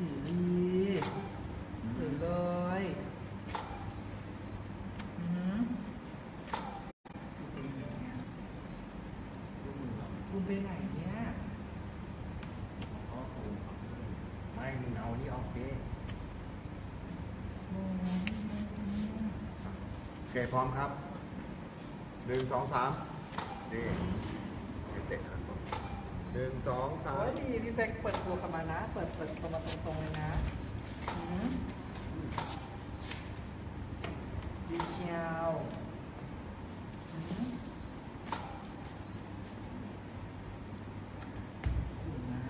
สีดีสวยเลยอือหือซูมไปไหนเนี่ยไม่มึงเอานี่ออกเจ๊โอเคพร้อมครับหนึ่งสองสามนี่ หนึ่งสองสาโอ้มยดีพี่เป๊กเปิดตัวกลับมานะ เปิดเปิดตัวมาตรงๆเลยนะอืมดีเชียวอือหือดีนะ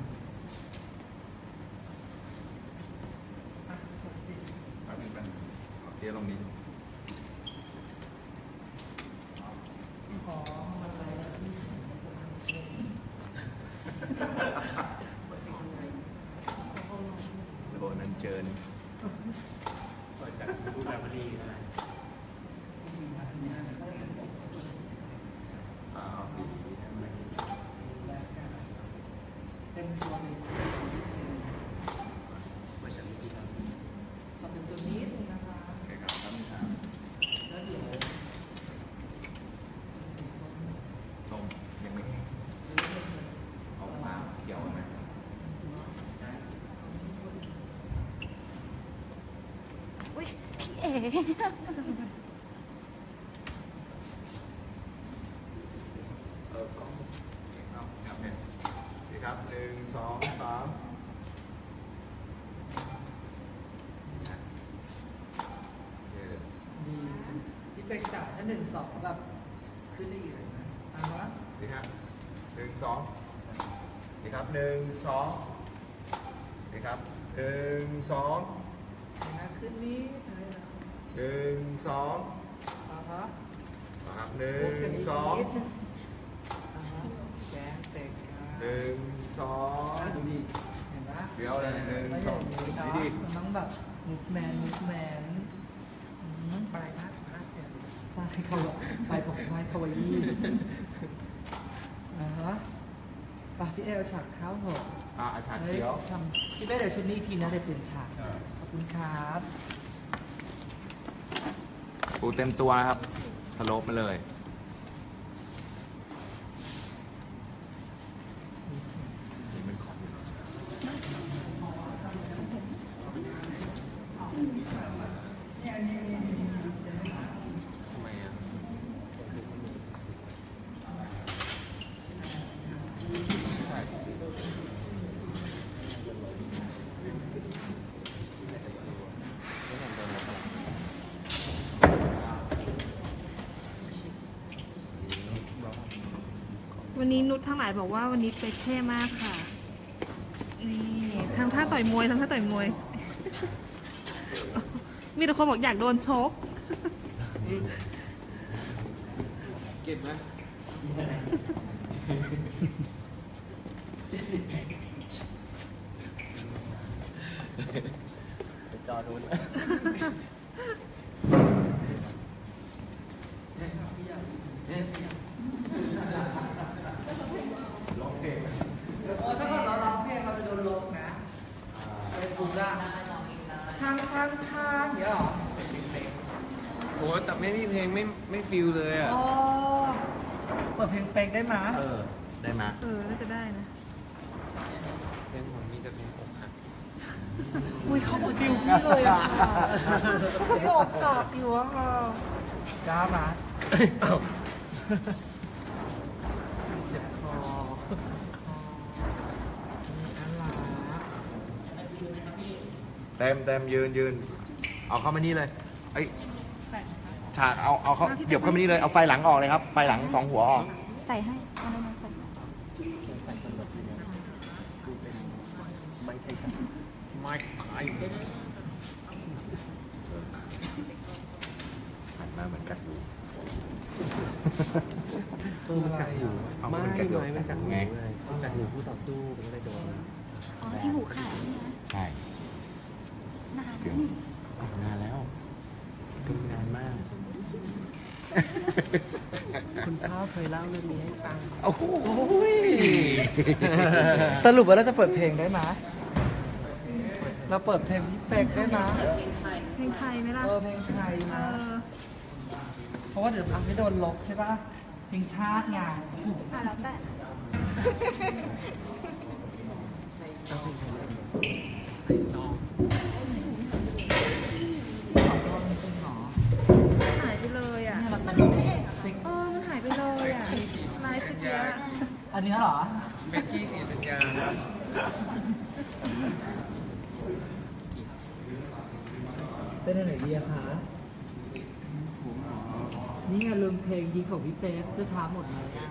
อะกดสิ แป๊บนึงแป๊บนึงเอาเตี้ยลงนี้ ขอมาใส่ที่ โดนนั้นเจิญ เปิดจากรูปแบบรีอะไร อ่าเอาสีให้มัน เป็นตัวนี้ เปิดจากรูปแบบ ขอเป็นตัวนี้นึงนะคะ โอเคครับแป๊บนึงครับ แล้วเดี๋ยว นมยังไม่แห้งเอาฟ้าเขียวไหม อุ้ยพี่ เออกล้องโอเคครับครับเนี่ยนี่ครับหนึ่งสองสามนะโอเคดีพี่เป็กจับถ้าหนึ่งสองแบบขึ้นได้อีกเลยนะอะวะนี่ครับหนึ่งสองนี่ครับหนึ่งสองนี่ครับหนึ่งสอง เห็นนะขึ้นนี้ หนึ่งสองอ่าฮะนะครับหนึ่โอเคงอีกสองนิดนึงอ่าฮะแกงเป็กอะหนึ่งสองอะดูดิเห็นปะเดี๋ยวเลยหนึ่งแล้วสองอย่างนี้เนาะดีดีมันต้องแบบ movement movement อืมปลายห้าสิบห้าเซนใช่คาวาไปผมใช่คาวาอี้อ่าฮะไปพี่เอลฉากเข้าเหอะอะอาชาเฮ้ยเขียวทำพี่เป้เดี๋ยวชุดนี้อีกทีนะเดี๋ยวเปลี่ยนฉากขอบคุณครับ ปูเต็มตัวนะครับสโลปมาเลย เป็นของทำไมอะ ใช่สิ วั นี้นุชทั้งหลายบอกว่าวันนี้เป็กเท่มากค่ะ นี่ทั้งท่าต่อยมวยทั้งท่าต่อยมวย มีแต่คนบอกอยากโดนชก เก็บไหม ไปจอนู้น ร้องเพลง เออถ้าเกิดเราร้องเพลงเราจะโดนลบนะไปถูกละช่างช่างช่างเดี๋ยวเหรอ โอ้แต่ไม่มีเพลงไม่ไม่ฟิลเลยอะ โอ้เปิดเพลงเป็กได้ไหมย เออ ได้ไหม เออ น่าจะได้นะ เพลงผมมีแต่เพลงอกหัก อุ้ยเข้ากับฟิลพี่เลยอะพี่อกกอดอยู่อะกล้ามา เจ็บคอคอนี่อันลาเต็มเต็มยืนยืนเอาเข้ามานี่เลยเอ้ยฉากเอาเอาเขาเหยียบเข้ามานี่เลยเอาไฟหลังออกเลยครับไฟหลังสองหัวออกใส่ให้เอาน้ำใส่ใส่กันแบบนี้ดูเป็นไม้ไทสันไม่ขายหันมาเหมือนกันอยู่ เออมันกัดหูเอาไม่มันกัดหูไม่มันกัดหูไงเลยมันกัดหูคู่ต่อสู้มันก็เลยโดนอ๋อที่หูขาดใช่ไหมใช่นานเดี๋ยวนานแล้วคือนานมาก คุณพ่อเคยเล่าเรื่องนี้ให้ฟัง โอ้โหสรุปว่าเราจะเปิดเพลงได้ไหมยเปิดเพลเราเปิดเพลงพี่เป๊กได้นะเพลงไทยไหมล่ะ เออเพลงไทยเอนะอเพ ราะว่าเดี๋ยวทำให้โดนลบใช่ป่ะเพลงชาติไงแล้วแต่ขอโทษจริงๆหรอหายไปเลยอะ เนี่ยมันมันติ๊กเออ มันหายไปเลยอะไลฟ์เสียอันนี้เหรอ เบกกี้สีสัญญาครับเป็นอันไหนดีอะคะ นี่ไงลืมเพลงยิงของพี่เป๊กจะช้าหมดเลยอะ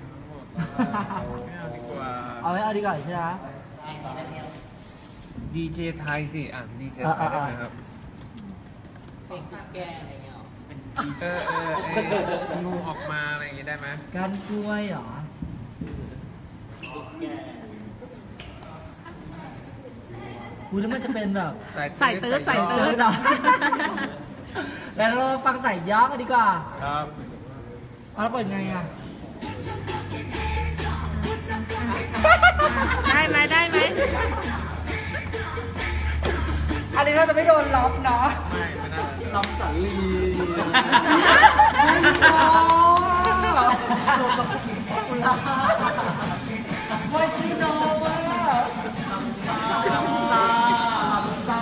ไม่เอาดีกว่าเอาไว้เอาดีกว่าใช่ไหม ดีเจไทยสิ อะดีเจอะไทยได้อะไหมครับเออเออเอองูออกมาอะไรอย่างงี้ได้ไหมการกล้วยเหรอกูแล้วมันจะเป็นแบบ ใส่เติร์ดใส่เอเติอร์ดเนาะแล้วเราฟังใส่ย้อกันดีกว่า ครับเอา แล้วเปิดไงอะ ได้ไหมได้ไหมอันนี้เราจะไม่โดนล็อกเนาะไม่ไม่น่าจะน้ำสันลีไม่ใช่น้องว่าน้ำตาน้ำตา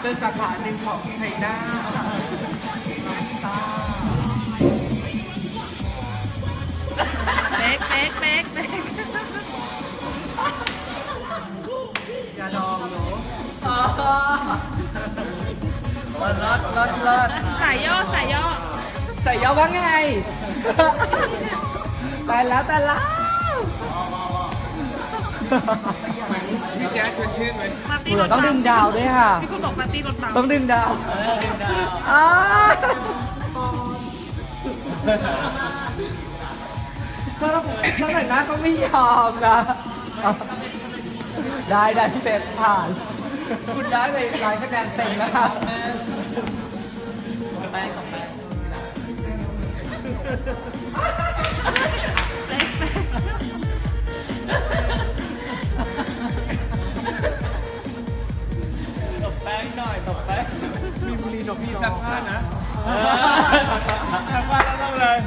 เป็นสาขาหนึ่งของไชน่า ยย่อใส่ย้อว่าไงตายแล้วตายแล้วพี่แจ๊คชวนชื่นไหมปาร์ตี้เผื่อต้องดึงดาวด้วยค่ะ พี่คุณบอกปาร์ตี้รถเบาต้องดึงดาวดึงดาวอ้า ถ้าถ้าแต่งหน้าก็ไม่ยอมนะ ได้ได้พี่เป็ดผ่าน คุณได้ไปร้อยคะแนนเต็มแล้วค่ะแป้งของแป้งตบแป้งหน่อยตบแป้งมีบุรีนกมีซักผ้านะซักผ้าแล้วต้องเลย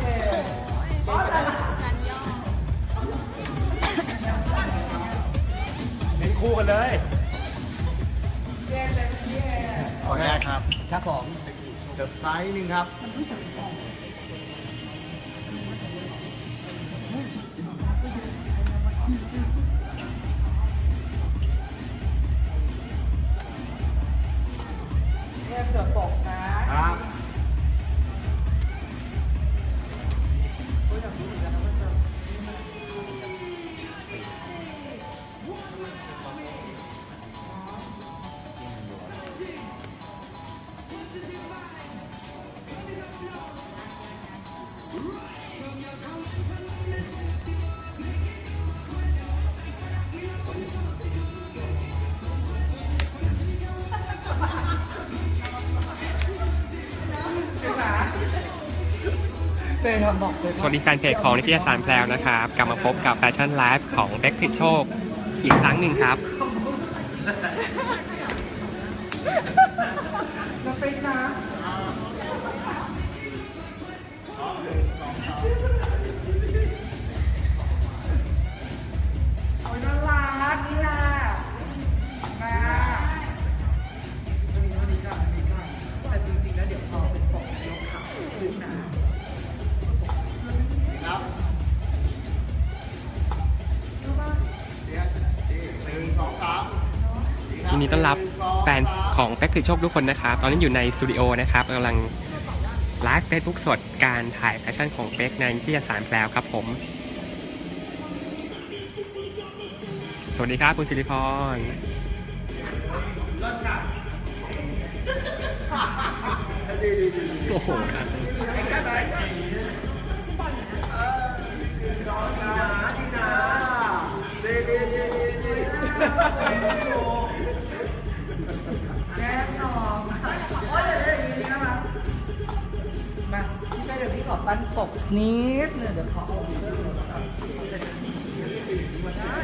เออ๋อแต่ละเป็นคู่กันเลยพี่เอเป็นพี่เอขออนุญาตครับครับผมเติบซ้ายนิดนึงครับ สวัสดีแฟนเพจของนิตยสารแพรวนะครับ กลับมาพบกับแฟชั่นไลฟ์ของเป๊กผลิตโชคอีกครั้งหนึ่งครับ ยินดีต้อนรับแฟนของแฟคท r โชคทุกคนนะครับ ตอนนี้อยู่ในสตูดิโอนะครับกำลังไลฟ์เฟซบุ๊กสดการถ่ายแฟชั่นของเป๊กในนิตยสารแพลวครับผม สวัสดีครับคุณสิริพรโอ้โหครับ ขอปั้นปกนิดหนึงเดี๋ยวขอเอาเสื้อลงก่อนเสร็จมาได้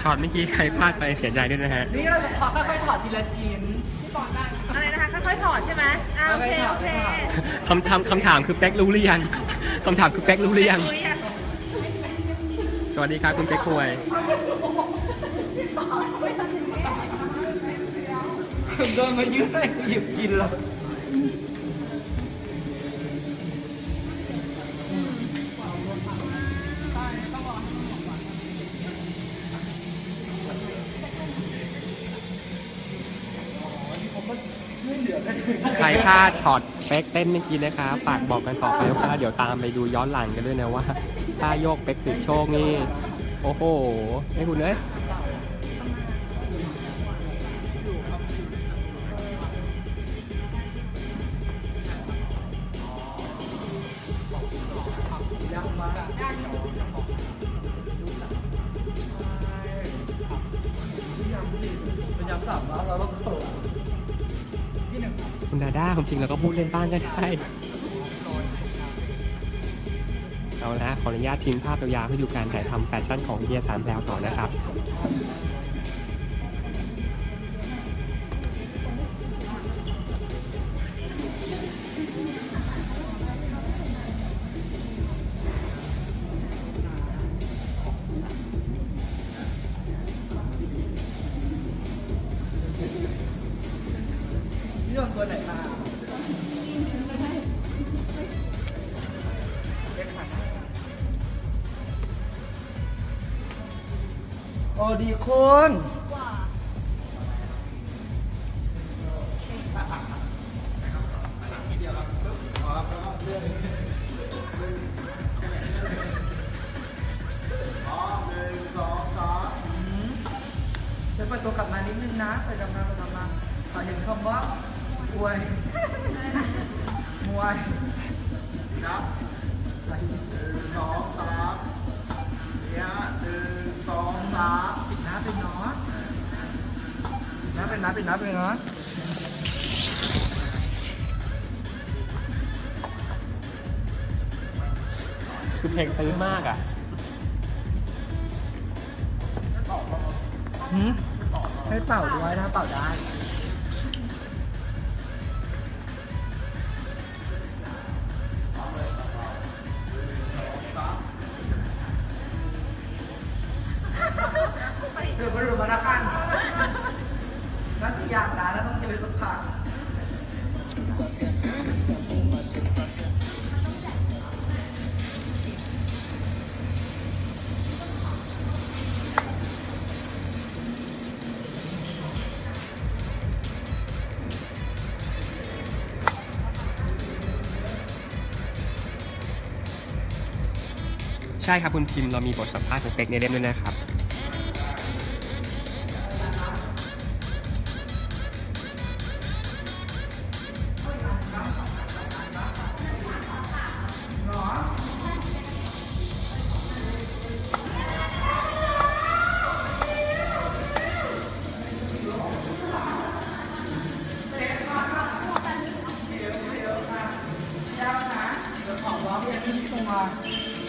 ช็อตเมื่อกี้ใครพลาดไปเสียใจด้วยนะฮะ นี่เราจะขอค่อยๆถอดทีละชิ้นอะไรนะคะค่อยๆถอดใช่ไหมอ่าโอเคโอเคคำถามคำถามคือเป๊กรู้หรือยังคำถามคือเป๊กรู้หรือยังคุยอะสวัสดีครับคุณเป๊กควยเดินมายืดให้กูหยิบกินเลยาช็อตเป๊กเต้นเมื่อกี้นะครับฝากบอกกันต่อไปว่าเดี๋ยวตามไปดูย้อนหลังกันด้วยนะว่าถ้าโยกเป๊กติดโชคนี่ โอ้โหไอ้คุณเอ้ย บ้างก็ได้ เอาละขออนุญาตทิ้งภาพยาวๆให้ดูการถ่ายทำแฟชั่นของเฮียสามแพลวต่อนะครับ วยมวยครับขอสองสามเนี่ยหนึ่งสองสามปิดหน้าเป็นเนาะปิดหน้าเป็นนะปิดหน้าเป็นเนาะคือเพลงตื้อมากอะหืมให้เป่าด้วยนะเป่าได้ ช่ครับคุณพิมพ์เรามีบทสัมภาษณ์ของเป็กในเล่มด้วยนะครับขอ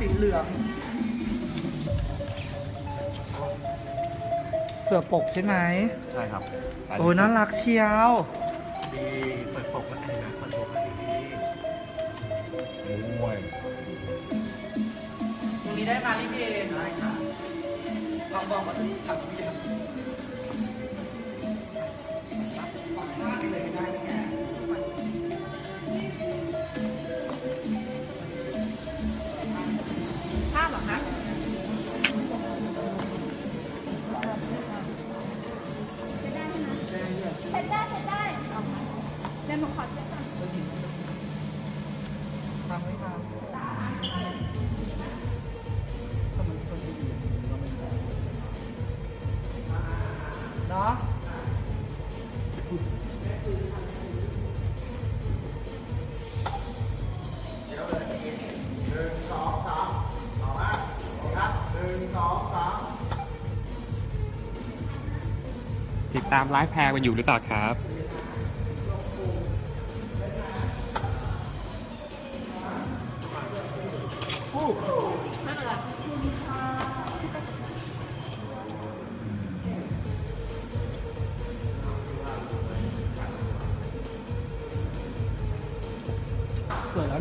สีเหลืองเผื่อปกใช่ไหมใช่ครับโอ้ยน่ารักเชียวดีเปิดปกแล้วอันนี้นะเปิดปกอันนี้ดีมวยตรงนี้ได้มาลิเกได้ค่ะลองบอกมาที่ทำที่ท เนูขอเช็ดก่อนทำไม่ทำทำไมคนดีเราไม่ได้เนาะหนึ่งสองสามเอาละโอเคหนึ่งสองสามติดตามไลฟ์แพรกันอยู่หรือเปล่าครับ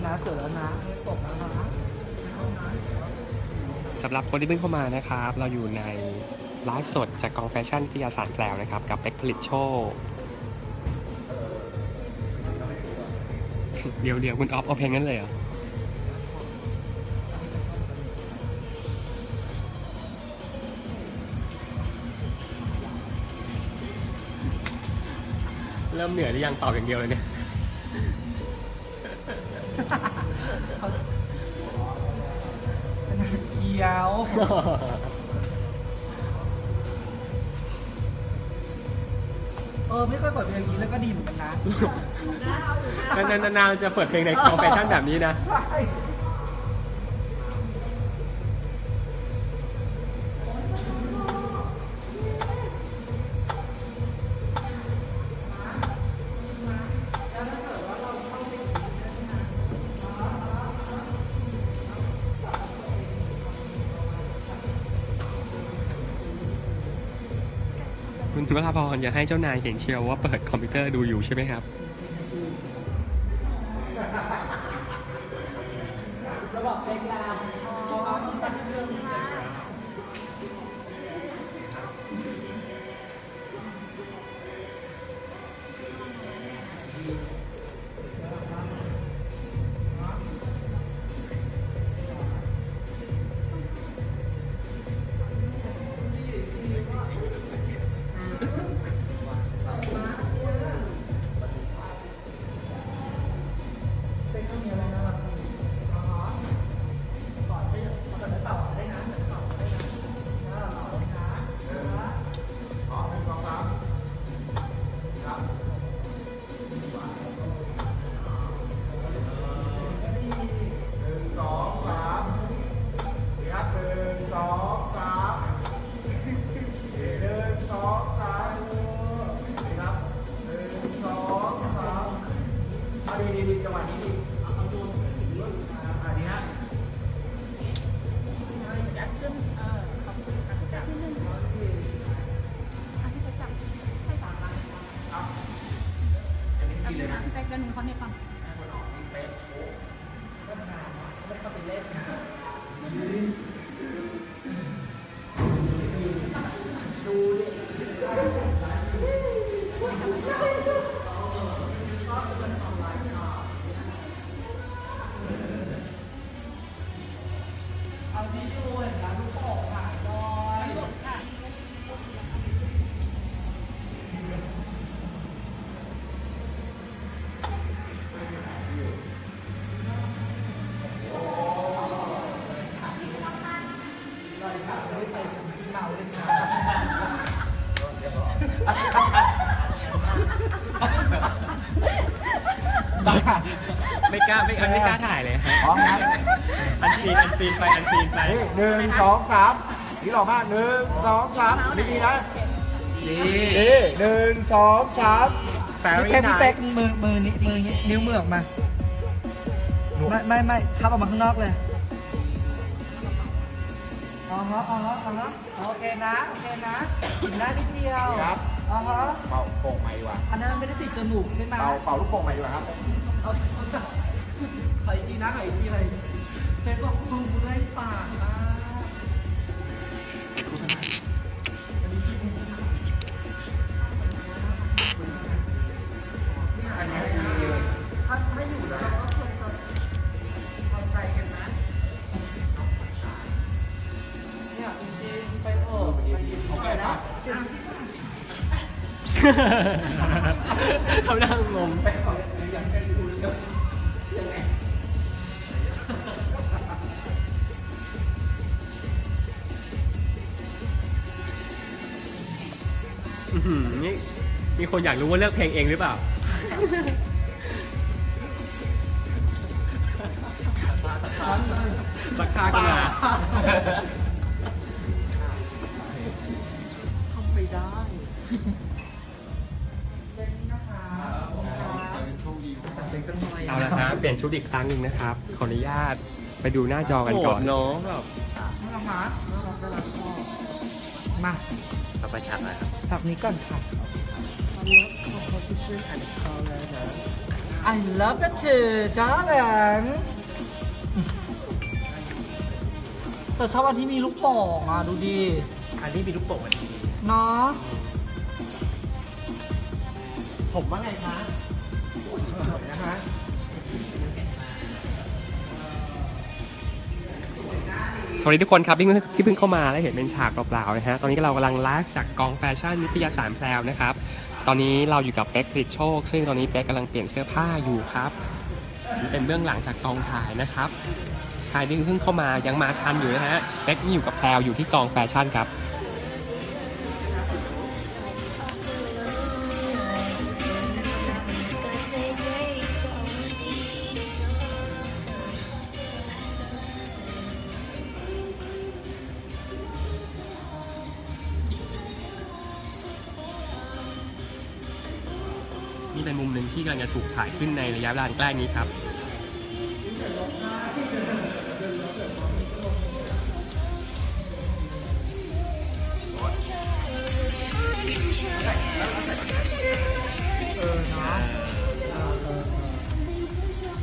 นะสวยแล้วนะตกแล้วนะสำหรับคนที่เพิ่งเข้ามานะครับ เราอยู่ในไลฟ์สดจากกองแฟชั่นที่ยาสารแกลวนะครับ กับเป็กผลิตโชคเดี๋ยวเดี๋ยวคุณออฟเอาเพลงนั้นเลยเหรอเริ่มเหนื่อยหรือยังตอบอย่างเดียวเลยเนี่ย เออไม่เคยเปิดเพลงอย่างนี้แล้วก็ดีเหมือนกันนะนานๆจะเปิดเพลงในคอมแฟชั่นแบบนี้นะ ใช่ อยาให้เจ้านายเห็นเชียวว่าเปิดคอมพิวเตอร์ดูอยู่ใช่ไหมครับ ไม่กล้าไม่ไม่กล้าถ่ายเลยฮะพร้อมครับอันซีนอันซีนไปอันซีนไปนี่หนึ่งสองสามนี่หล่อมากหนึ่งสองสามดีดีๆนะดีหนึ่งสองสามแฟพี่รี่เป๊กไนพี่เป๊กมือมือนิ้วมือนิ้วมือออกมา ไม่ไม่ไม่ทับออกมาข้างนอกเลยอ๋อฮะอ๋อฮะอ๋อฮะโอเคนะ โอเคนะกินได้นิดเดียว ครับ อ๋อฮะเป่าโป่งใหม่ดีกว่าอันนั้นไม่ได้ติดจมูกใช่ไหมเป่าเป่าลูกโป่งใหม่ดีกว่าครับเอาขออีกทีนะขออีกทีเลยเป๊กบอกคุณเลื่อยปากมา เขานั่งงงไปขออย่างกันดูเดี๋ยวอื้อหือนี่มีคนอยากรู้ว่าเลือกเพลงเองหรือเปล่า สักท่าก็มาท เอาละครับเปลี่ยนชุดอีกครั้งหนึ่งนะครับ ขออนุญาตไปดูหน้าจอกันก่อนน้องแบบนะคะมาต่อไปฉากอะไรครับตับนี้ก่อนค่ะ I love it too darling แต่ชอบอันที่มีลูกโป่งอะ ดูดีอันนี้มีลูกโป่งอันนี้เนาะผมว่าไงคะนะคะ สวัสดีทุกคนครับที่เพิ่งที่เพิ่งเข้ามาและเห็นเป็นฉากเปล่าๆนะฮะตอนนี้เรากำลังไลฟ์จากกองแฟชั่นนิตยสารแพรวนะครับ ตอนนี้เราอยู่กับเป๊กผลิตโชค ซึ่งตอนนี้เป๊กกำลังเปลี่ยนเสื้อผ้าอยู่ครับนี่เป็นเบื้องหลังจากกองถ่ายนะครับรที่เพิ่งเข้ามายังมาทันอยู่นะฮะเป๊กนี่อยู่กับแพรวอยู่ที่กองแฟชั่นครับ ถูกถ่ายขึ้นในระยะเวลาใกล้นี้ครับ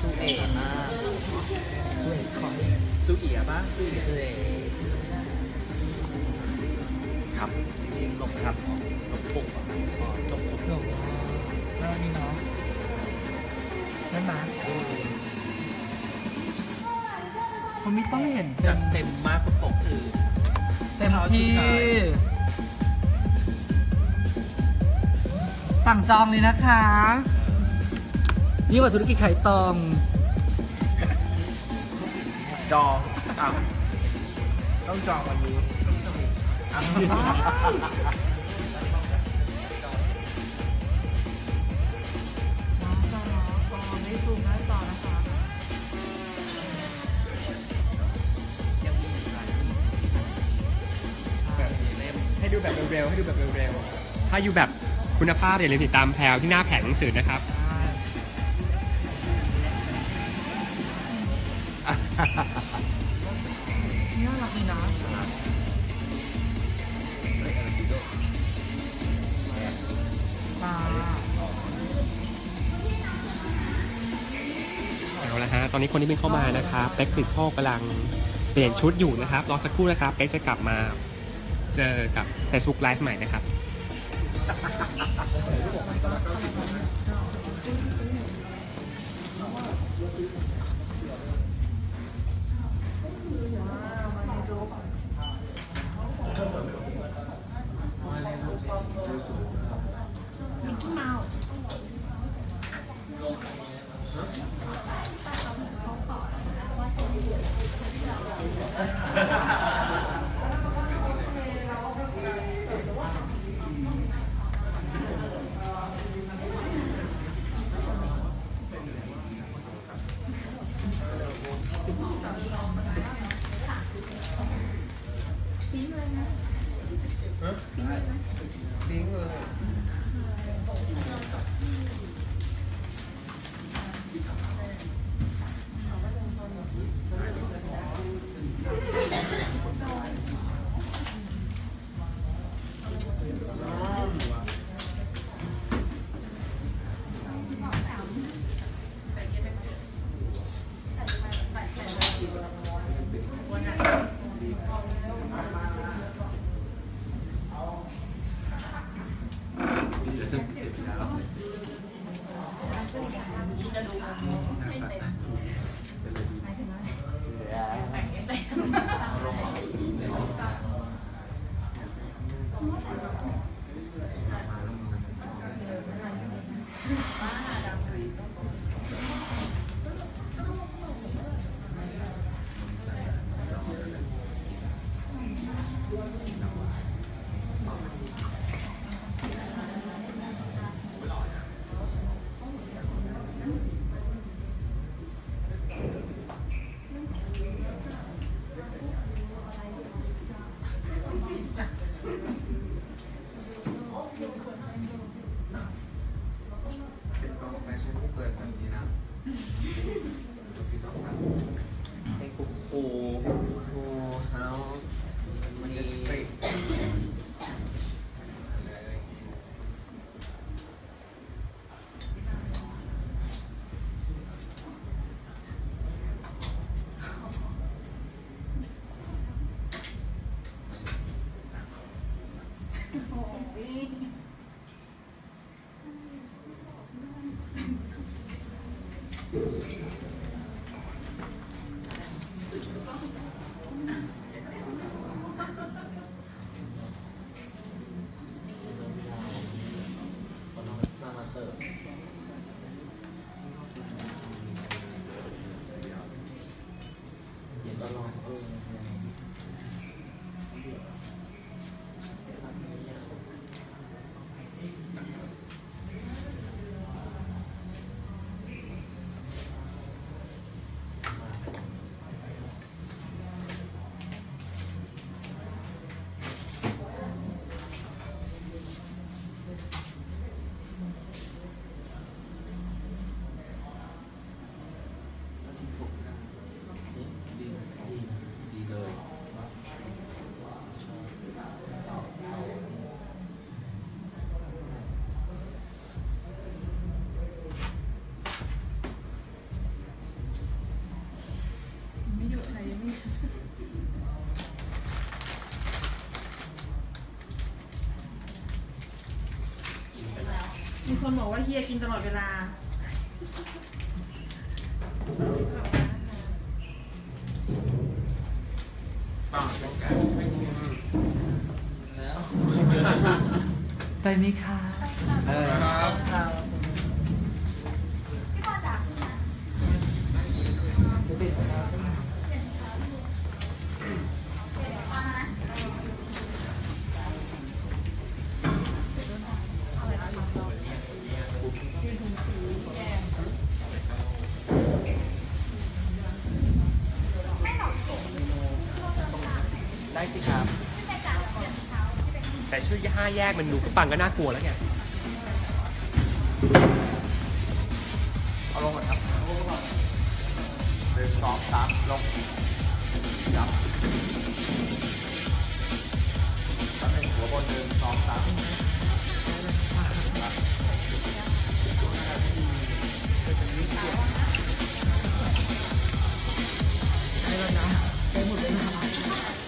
สูเอ๋มากสูเอของสูเอ๋บ้างสูเอ๋สูเอ๋ครับลบครับลบปุกอ๋อจบจบลบแล้วนี่เนาะ นั่นมาผมไม่ต้องเห็นจัดเต็มมากกว่าปกอื่นเต็มที่ สั่งจองเลยนะคะ นี่ว่าธุรกิจไข่ตอง จองอะต้องจองวันนี้ ถ้าอยู่แบบคุณภาพอย่าลืมติดตามแพลวที่หน้าแผงหนังสือนะครับนี่ารักดีนะมาเอาละฮะ ตอนนี้คนที่เพิ่งเข้ามานะครับเป๊กติดโชคกำลังเปลี่ยนชุดอยู่นะครับ รอสักครู่นะครับเป๊กจะกลับมาเจอกับ Facebook Live ใหม่นะครับ มิก คนบอกว่าเฮียกินตลอดเวลาไปไหมค ได้สิครับ แต่ชื่อห้าแยกมันดูก็ฟังก็น่ากลัวแล้วไง เอาลงก่อนครับหนึ่งสองสามลงจับจับเป็นหัวบนหนึ่งสองสามรั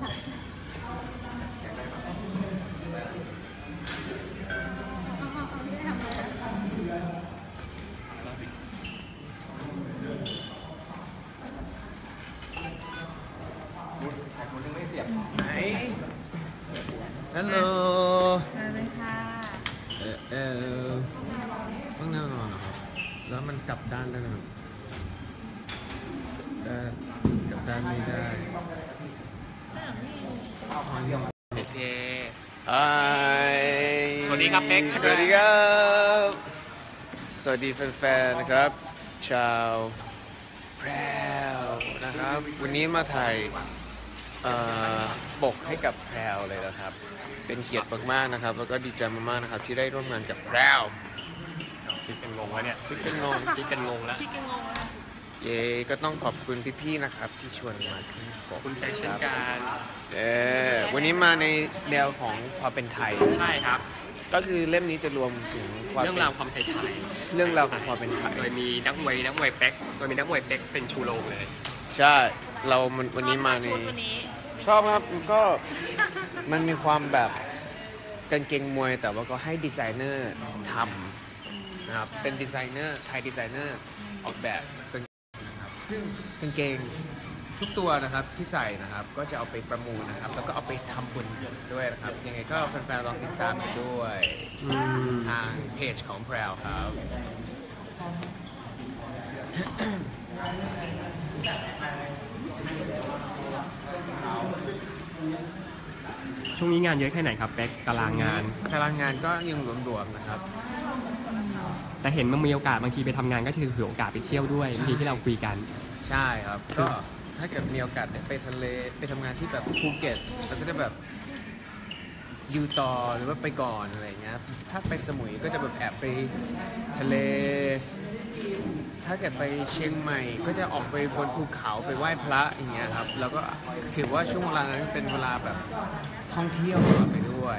嗯。 สวัสดีครับ สวัสดีแฟนๆ นะครับ ชาวแพรวนะครับ วันนี้มาถ่ายเอ่อปกให้กับแพรวเลยนะครับ เป็นเกียรติมากๆ นะครับ แล้วก็ดีใจมากๆ นะครับ ที่ได้ร่วมงานกับแพรวคิดกันงงแล้วเนี่ยคิดกันงงคิดกันงงแล้วพี่กังงงแล้วเย้ก็ต้องขอบคุณพี่ๆ นะครับ ที่ชวนมาขึ้นปกคุณใจเช่นกันเออวันนี้มาในแนวของความเป็นไทย ใช่ครับ ก็คือเล่มนี้จะรวมถึงความเรื่องป็นราวความไทยไทยเรื่องราวของความเป็นไทยโดยมีนักมวยนักมวยเป๊กโดยมีนักมวยเป๊กเป็นชูโรงเลย ใช่เรามันวันนี้มาใน ชุดวันนี้ชอบครับมันก็มันมีความแบบกางเกงมวยแต่ว่าก็ให้ดีไซเนอร์ทำนะครับใช่เป็นดีไซเนอร์ไทยดีไซเนอร์ออกแบบเป็นนะครับซึ่งกางเกง ทุกตัวนะครับที่ใส่นะครับก็จะเอาไปประมูลนะครับ แล้วก็เอาไปทำบุญด้วยนะครับ ยังไงก็แฟนๆลองติดตามกันด้วยอืมทางเพจของแพรวครับ ช่วงนี้งานเยอะแค่ไหนครับเป๊กตารางงาน ตารางงานก็ยังรวมๆนะครับ แต่เห็นมันมีโอกาสบางทีไปทำงานก็จะถือโอกาสไปเที่ยวด้วยบางทีที่เราคุยกัน ใช่ครับ ก็ ถ้าเกิดมีโอกาสได้ไปทะเลไปทำงานที่แบบภูเก็ตเราก็จะแบบอยู่ต่อหรือว่าไปก่อนอะไรเงี้ยถ้าไปสมุยก็จะแบบแอบไปทะเล ถ้าเกิดไปเชียงใหม่ก็จะออกไปบนภูเขาไปไหว้พระอย่างเงี้ยครับแล้วก็ถือว่าช่วงเวลานั้นเป็นเวลาแบบท่องเที่ยวไปด้วย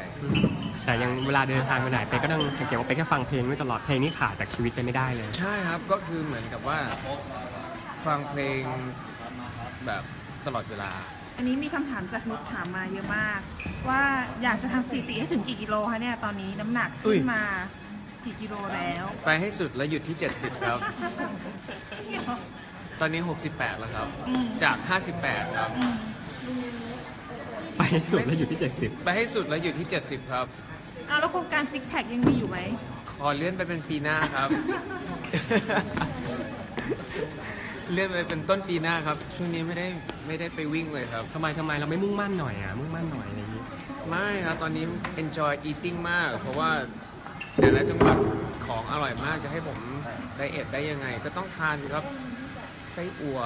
แต่ยังเวลาเดินทางไปไหนเป๊กก็ต้องสังเกตว่าเป๊กก็ฟังเพลงไว้ตลอดเพลงนี้ขาดจากชีวิตไปไม่ได้เลย ใช่ครับก็คือเหมือนกับว่าฟังเพลง แบบตลอดเวลา อันนี้มีคำถามจากนุชถามมาเยอะมาก ว่าอยากจะทำสถิติให้ถึงกี่กิโลคะเนี่ยตอนนี้น้ำหนักอุ้ขึ้ย นมากี่กิโลแล้วไปให้สุดแล้วหยุดที่ 70 ครับ ตอนนี้ 68 แล้วครับ อืมจาก 58 ครับ อืมไปให้สุดแล้วอยู่ที่ 70 ไปให้สุดแล้วหยุดที่ 70 ครับ เอาแล้วโครงการซิกแพคยังมีอยู่ไหมขอเลื่อนไปเป็นปีหน้าครับ เลื่อนไปเป็นต้นปีหน้าครับ ช่วงนี้ไม่ได้ไม่ได้ไปวิ่งเลยครับ ทำไมทำไมเราไม่มุ่งมั่นหน่อยอะ มุ่งมั่นหน่อยอะไรอย่างนี้ ไม่ครับตอนนี้ enjoy eating มาก เพราะว่าแต่ละจังหวัดของอร่อยมากจะให้ผมไดเอทได้ยังไง ก็ต้องทานสิครับ ไส้อั่ว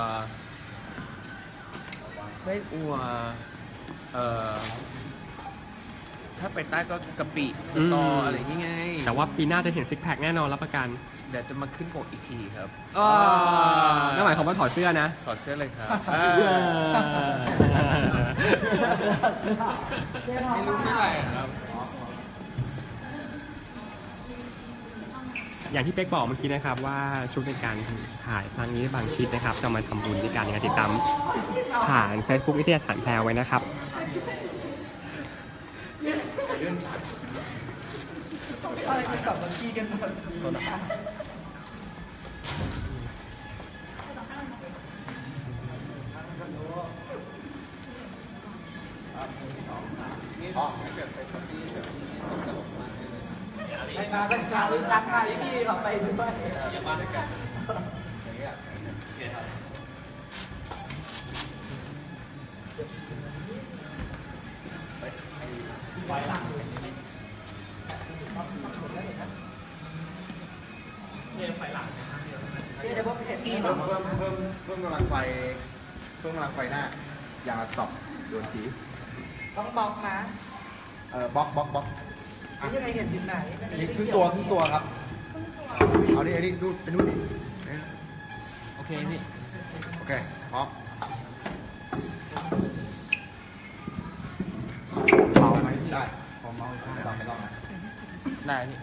ไส้อั่วเอ่อถ้าไปใต้ก็กะปิสตออืมอะไรอย่างงี้ไง แต่ว่าปีหน้าจะเห็นซิกแพคแน่นอนรับประกัน เดี๋ยวจะมาขึ้นปกอีกทีครับนั่นหมายความว่าถอดเสื้อนะ ถอดเสื้อเลยครับเออไม่รู้เท่าไหร่ครับ อย่างที่เป๊กบอกเมื่อกี้นะครับว่าชุดในการถ่ายครั้งนี้บางชิดนะครับ จะมาทำบุญด้วยกันนะครับติดตามผ่าน Facebook วิทยาศาสตร์แพรวไว้นะครับอะไรกันกับเมื่อกี้กันหมดนี่ถ้าเกิดไปช้อปปี้แบบนี้ตลกมากเลย ไปมาเป็นชาวรักไทยพี่เราไปด้วยเเพิ่มกำลังไฟหน้าอย่างละสต็อปโดนจีต้องบล็อกนะเอ่อบล็อกบล็อกบล็อกยังไงเห็นจุดไหนนี่ครึ่งตัวครึ่งตัวครับ เอาดิเอาดิดูไปดูดิโอเคพี่ โอเคพร้อมเบาไหมได้พอเมาไม่ต้องไม่ต้องนะได้พี่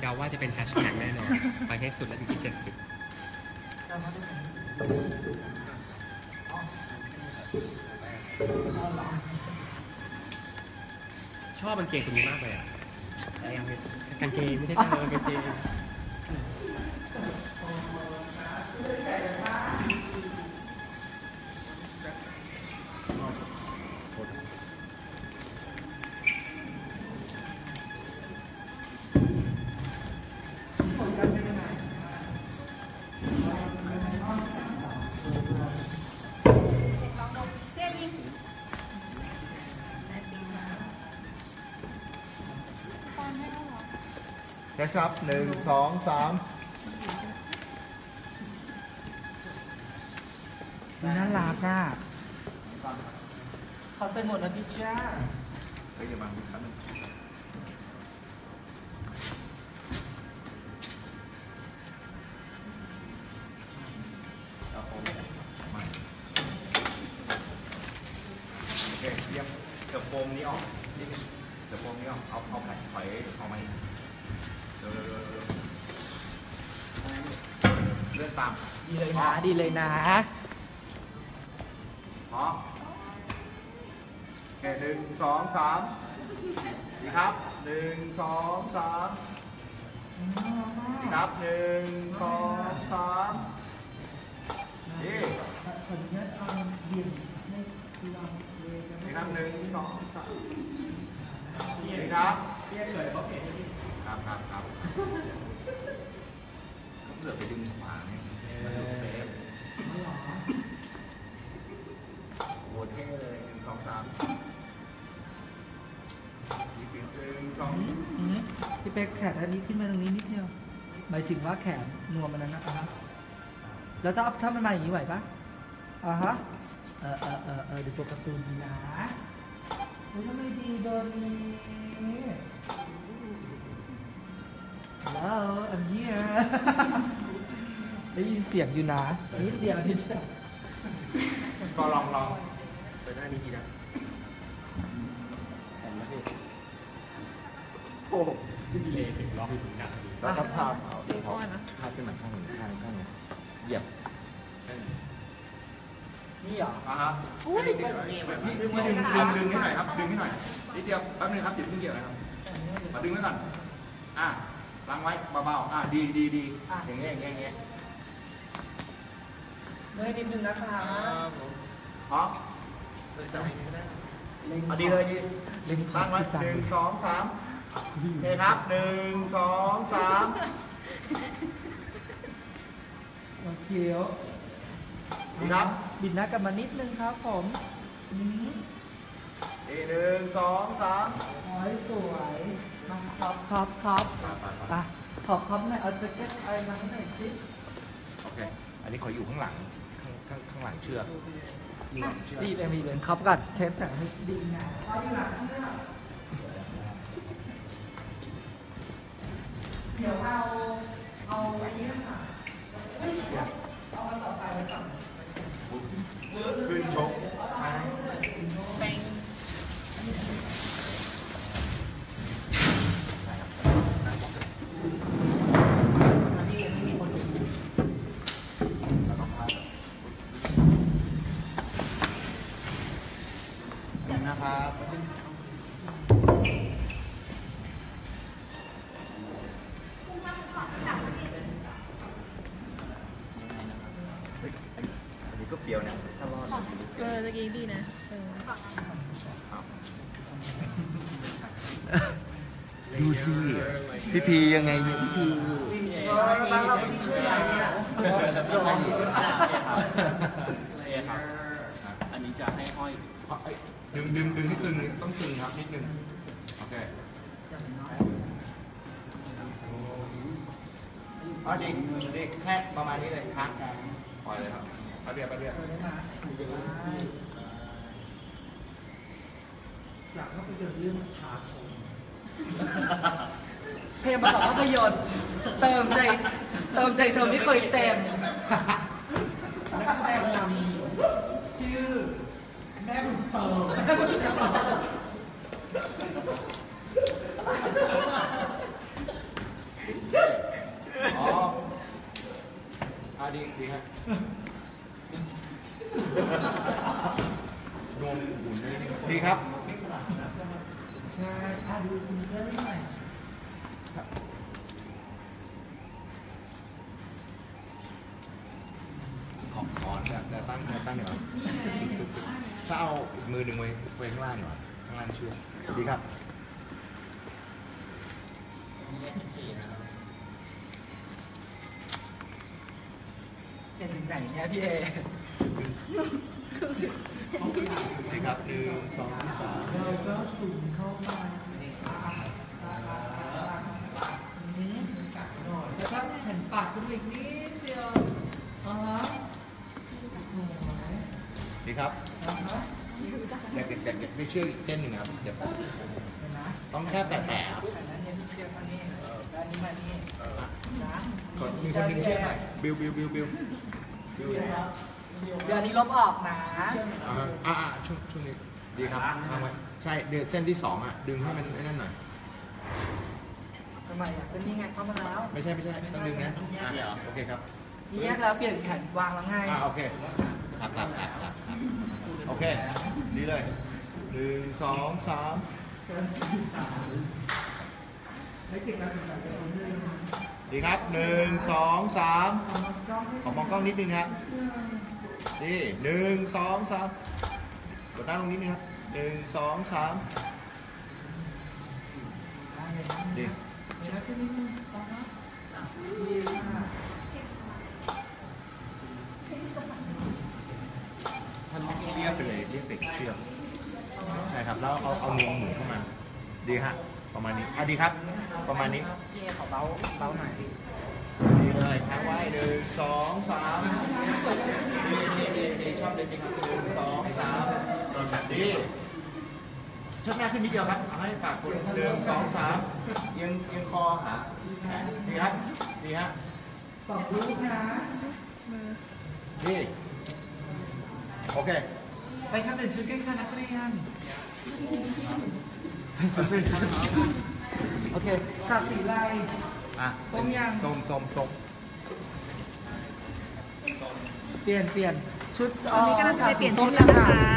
เดาว่าจะเป็นแฮชแท็กแน่นอนไปให้สุดแล้วอยู่ที่70 ชอบกางเกงตัวนี้มากเลยอะกางเกงไม่ใช่เธอกางเกง คชชับหนึ่งสองสามน่ารักอะเขาใส่หมดแล้วพี่จ้าเฮ้ยอย่าบังครับนึงเอาโฟมมาโอเคเยี่ยมเดี๋ยวโฟมนี้ออกนิดนึงเดี๋ยวโฟมนี้ออกเอาเอาแผ่นถอยออกมาอีก เลื่อนตามดีเลยนะ ดีเลยนะพร้อมโอเคหนึ่งสองสามดีครับหนึ่งสองสามดีครับหนึ่งสองสามนี่ขออนุญาตเอาเบี่งให้เราเลยนี่ครับหนึ่งสองสามนี่ ครับครับครับเหลือไปดึงขวาเนี่ยมันดูเซฟโอ้เท่เลยหนึ่งสองสามอีกหนึ่งหนึ่งสองพี่เป๊กแขนอันนี้ขึ้นมาตรงนี้นิดเดียว หมายถึงว่าแขนนวมมันนั้นนะอะฮะแล้วถ้าถ้ามันมาอย่างนี้ไหวปะอ่าฮะ เออเออเออเออดูตัวการ์ตูนนะโอ้ยทำไมดีโดนนี้ Hello I'm here ได้ยินเสียงอยู่นะนิดเดียวนิดเดียวก็ลองลองไปหน้านี้ทีนะโอ้โหดีเลยสิบรอบถึงจัดแล้วก็พาดูก่อนนะพาขึ้นมาข้างหนึ่งข้างข้างหนึ่งเหยียบนี่เหรออะฮะอุ้ยดึงดึงดึงดึงให้หน่อยครับ ดึงให้หน่อยนิดเดียวแป๊บนึงครับอย่าเพิ่งเหยียบนะครับมาดึงไว้ก่อนอะ ล้างไว้เบาๆอะดีดีดีอย่างเงี้ยอย่างเงี้ยอย่างเงี้ยเมื่อยนิดนึงนะคะพร้อมเอาดีเลยดีเล่นล้างไว้จังหนึ่งสองสามโอเคครับหนึ่งสองสามโอเคดีครับบิดหน้ากลับมานิดนึงครับผมอืมอีกหนึ่งสองสามโอ้ยสวย มาครับครับครับไปขอบครับหน่อยเอาแจ็คเก็ตอะไรมาให้หน่อยสิโอเค อันนี้ขออยู่ข้างหลัง ข้างข้างข้างหลังเชือกนี่ก่อนเชือกดีเลยมีเลยครับก่อนเทสแสงให้ดีงามเอาดีกว่าเดี๋ยวเอาเอาอันนี้ค่ะเฮ้ยเอาต่อไปไว้ก่อนขึ้นชกแบ ดูสิพี่พียังไงเนี่ยพี่พีบ้านเราไม่ช่วยอะไรเนี่ยอันนี้จะให้ห้อย ดึงดึงดึงให้ตึงต้องตึงครับนิดนึง โอเคอ๋อเด็กเด็กแค่ประมาณนี้เลยครับปล่อยเลยครับไปเรียบไปเรียบจากภาพยนตร์เรื่องทาชม เพลงประกอบภาพยนตร์เติมใจเติมใจเธอไม่เคยเต็ม นักแสดงนำชื่อ แม่บุญเติมแม่บุญเติมอ๋ออ่าดีดีครับนมอุ่นได้ดีครับ ใช่อะดูคุณเรื่องหน่อยขอขอแต่แต่ตั้งแต่ตั้งเดี๋ยวถ้าเอาอีกมือหนึ่งไว้ไว้ข้างล่างหน่อยข้างล่างเชือกดีครับเห็นถึงไหนเนี่ยพี่เอ ดีครับหนึ่งสองสามเราก็สูงเข้ามาอืมแล้วก็เห็นปากคุณอีกนิดเดียวอ๋อโอ้ยดีครับอ่าฮะแต่แต่แต่ไม่เชื่ออีกเส้นหนึ่งนะครับเดี๋ยวต้องแค่แตะแตะครับอันนั้นเนี่กมานี่อนมานี่นะกดมีคนดึงเชือกหน่อยบิวบิวบิวบิวบิว เดี๋ยวอันนี้ลบออกนะอ่าอ่าอ่าช่วงช่วงนี้ดีครับทำไว้ใช่เดือนเส้นที่สองอะดึงให้มันไอ้นั่นหน่อยทำไมอะก็นี่ไงเข้ามาแล้วไม่ใช่ไม่ใช่ต้องดึงนะอะโอเคครับนี่แยกแล้วเปลี่ยนแขนวางแล้วไงอ่าโอเคครับครับครับครับครับโอเคดีเลยหนึ่งสองสามดีครับหนึ่งสองสามขอมองกล้องนิดนึงครับ นี่หนึ่งสองสามกดหน้าตรงนี้นึงครับหนึ่งสองสามดีท่านเรียบไปเลยเรียบเป็ดเชือกใช่ครับแล้วเอาเอางวงหมุนเข้ามา ดีฮะประมาณนี้อะดีครับ ประมาณนี้พี่ขอเบาเบาหน่อย ดีเลยค้างไว้หนึ่งสองสามดีดีดีดีชอบเลยจริงครับหนึ่งสองสามดีชัดหน้าขึ้นนิดเดียวครับเอาให้ปากกดหนึ่งสองสามเอียงเอียงคอหาดีครับดีฮะสองลูกนะดีโอเค ไปทำเป็นชุดกันค่ะนักเรียนโอเคจากสีลาย อะส้มยัง ส้มส้มส้มเปลี่ยนเปลี่ยนชุดตอนนี้กำลังจะไปเปลี่ยนชุดแล้วนะคะ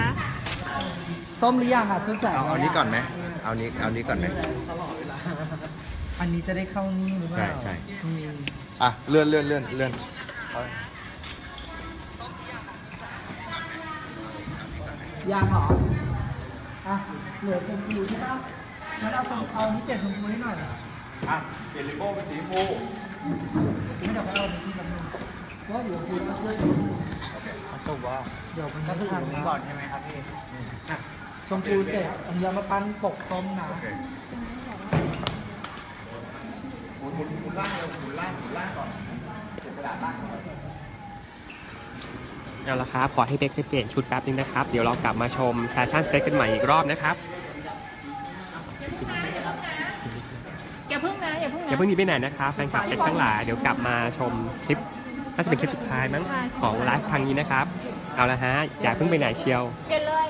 ส้มหรือยังอะเครื่องแต่งเอาเอานี้ก่อนไหมเอานี้เอานี้ก่อนไหม อันนี้จะได้เข้านี่หรือเปล่าใช่ใช่ อืมอะเลื่อนเลื่อนเลื่อนเลื่อนยังเหรออะเหลือชมพูใช่ปะงั้นเอาชมเอานี่เปลี่ยนชมพูให้หน่อย อะเปลี่ยนริโก้เป็นสีชมพูไม่เดี๋ยวไปเอาในที่แป๊บนึงเพราะว่าเดี๋ยวคุณต้องช่วยดูสว่าเดี๋ยวมันก็ทันก่อนใช่ไหมครับพี่อะชมพูเสร็จอันนี้เรามาปั้นปกต้มนะโอเคหมุนหมุนหมุนล่างเร็วหมุนล่างหมุนล่างก่อนเก็บกระดาษล่างก่อนเอาละครับ ขอให้เบคไปเปลี่ยนชุดแป๊บนึงนะครับ เดี๋ยวเรากลับมาชมแฟชั่นเซ็ตกันใหม่อีกรอบนะครับ อย่าเพิ่งอย่านะเพิ่งหนีไปไหนนะครับแฟนคลับเป็นทั้งหลายเดี๋ยวกลับมาชมคลิปน่าจะเป็นคลิปสุดท้ายมั้งของไลฟ์ครั้งนี้นะครับ เอาละฮะอย่าเพิ่งไปไหนเชียว เชิญเลย